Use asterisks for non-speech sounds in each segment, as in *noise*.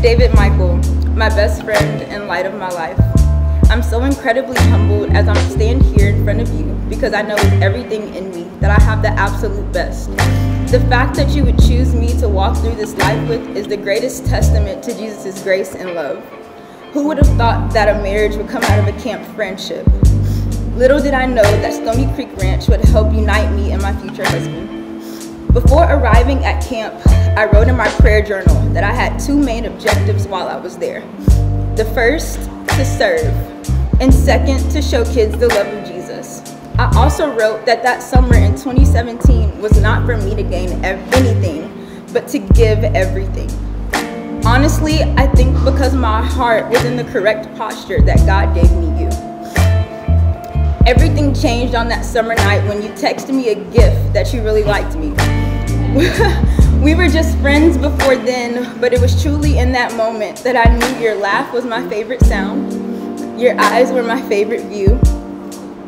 David Michael, my best friend and light of my life. I'm so incredibly humbled as I'm stand here in front of you because I know with everything in me that I have the absolute best. The fact that you would choose me to walk through this life with is the greatest testament to Jesus' grace and love. Who would have thought that a marriage would come out of a camp friendship? Little did I know that Stony Creek Ranch would help unite me and my future husband. Before arriving at camp, I wrote in my prayer journal that I had two main objectives while I was there. The first, to serve, and second, to show kids the love of Jesus. I also wrote that that summer in 2017 was not for me to gain anything, but to give everything. Honestly, I think because my heart was in the correct posture that God gave me you. Everything changed on that summer night when you texted me a gift that you really liked me. *laughs* we were just friends before then, but it was truly in that moment that I knew your laugh was my favorite sound, your eyes were my favorite view,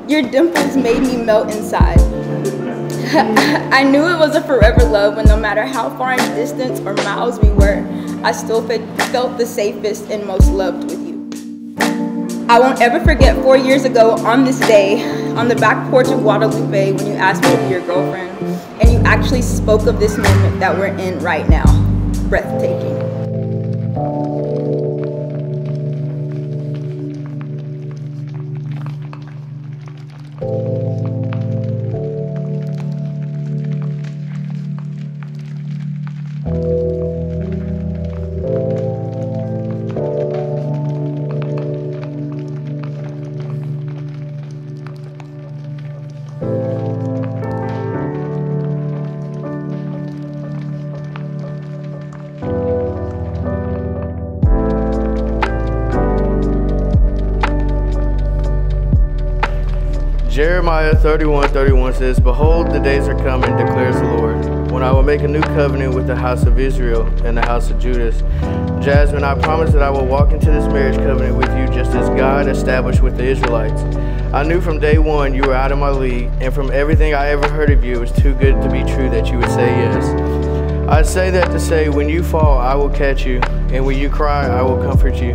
your dimples made me melt inside. *laughs* I knew it was a forever love when no matter how far in distance or miles we were, I still felt the safest and most loved with you. I won't ever forget four years ago on this day, on the back porch of Guadalupe, when you asked me to be your girlfriend, and you actually spoke of this moment that we're in right now. Breathtaking. Jeremiah 31 31 says, Behold, the days are coming, declares the Lord, when I will make a new covenant with the house of Israel and the house of Judah. Jasmyn, I promise that I will walk into this marriage covenant with you just as God established with the Israelites. I knew from day one you were out of my league, and from everything I ever heard of you, it was too good to be true that you would say yes. I say that to say, when you fall, I will catch you, and when you cry, I will comfort you.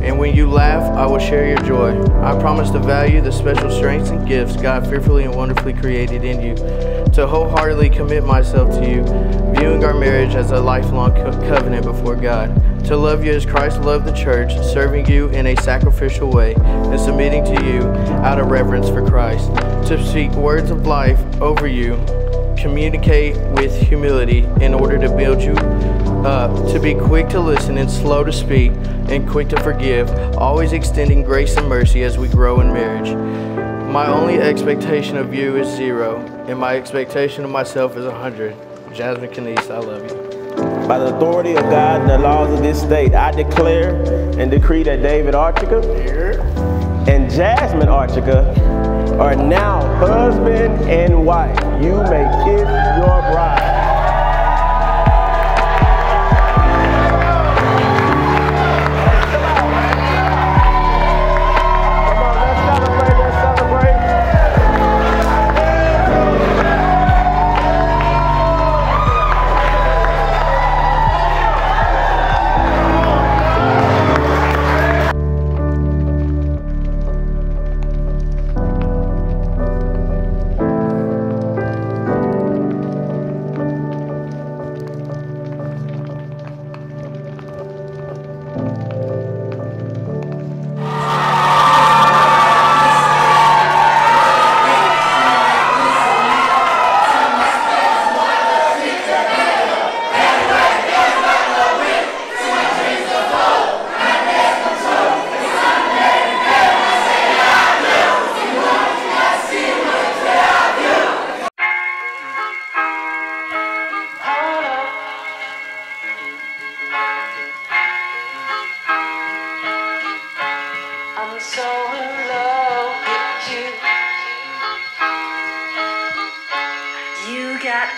And when you laugh, I will share your joy. I promise to value the special strengths and gifts God fearfully and wonderfully created in you, to wholeheartedly commit myself to you, viewing our marriage as a lifelong co covenant before God, to love you as Christ loved the church, serving you in a sacrificial way, and submitting to you out of reverence for Christ, to speak words of life over you, communicate with humility in order to build you up, to be quick to listen and slow to speak, and quick to forgive, always extending grace and mercy as we grow in marriage. My only expectation of you is zero, and my expectation of myself is a hundred. Jasmyn Canese, I love you. By the authority of God and the laws of this state, I declare and decree that David Arechiga and Jasmyn Arechiga are now husband and wife. You may kiss your bride.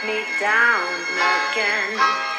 me down again.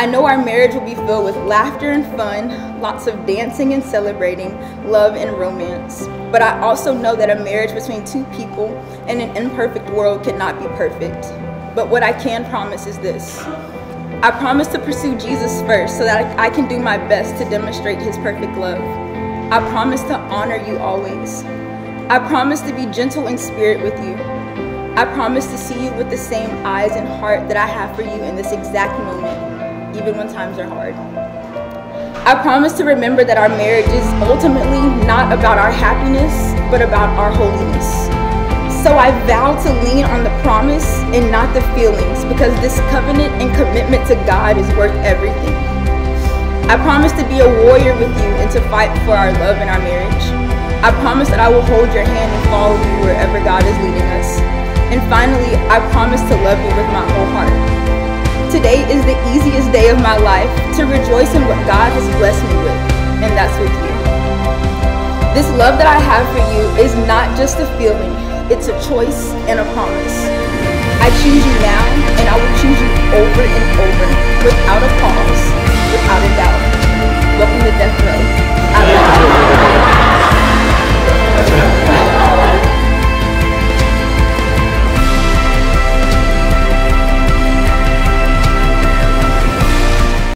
I know our marriage will be filled with laughter and fun, lots of dancing and celebrating, love and romance. But I also know that a marriage between two people in an imperfect world cannot be perfect. But what I can promise is this. I promise to pursue Jesus first so that I can do my best to demonstrate his perfect love. I promise to honor you always. I promise to be gentle in spirit with you. I promise to see you with the same eyes and heart that I have for you in this exact moment even when times are hard. I promise to remember that our marriage is ultimately not about our happiness, but about our holiness. So I vow to lean on the promise and not the feelings because this covenant and commitment to God is worth everything. I promise to be a warrior with you and to fight for our love and our marriage. I promise that I will hold your hand and follow you wherever God is leading us. And finally, I promise to love you with my whole heart. Today is the easiest day of my life to rejoice in what God has blessed me with, and that's with you. This love that I have for you is not just a feeling, it's a choice and a promise. I choose you now, and I will choose you over and